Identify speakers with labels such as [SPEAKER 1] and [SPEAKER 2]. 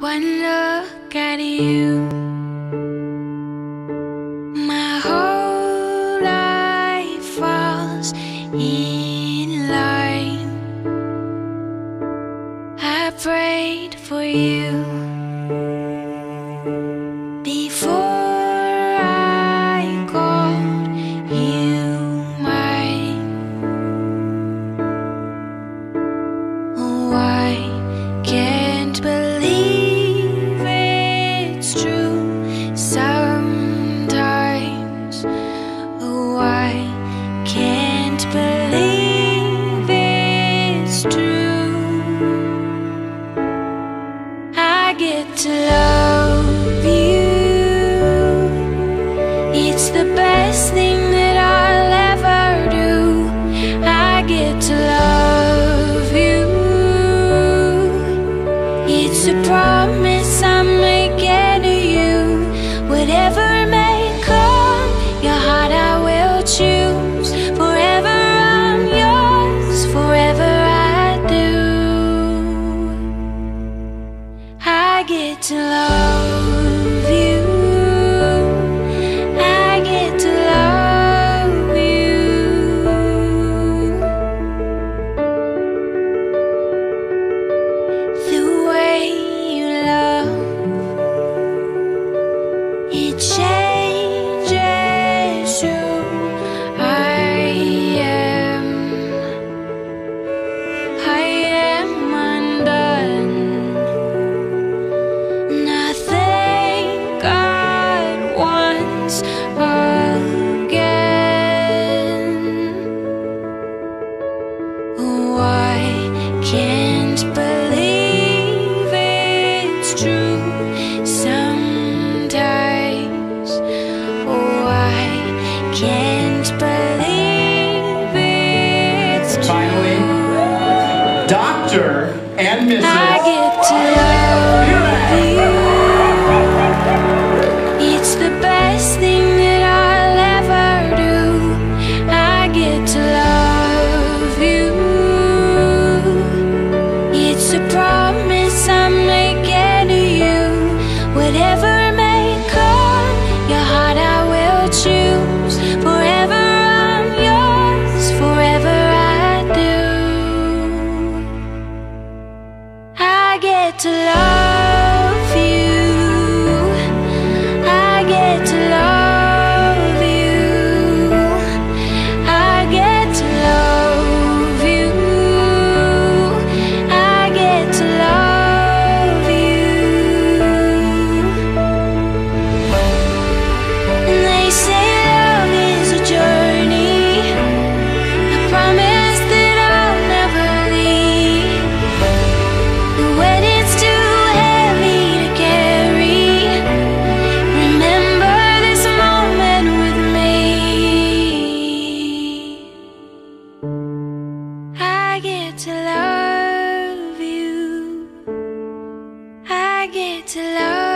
[SPEAKER 1] One look at you. My whole life falls in line. I prayed for you.
[SPEAKER 2] Dr. and
[SPEAKER 1] Mrs. to love.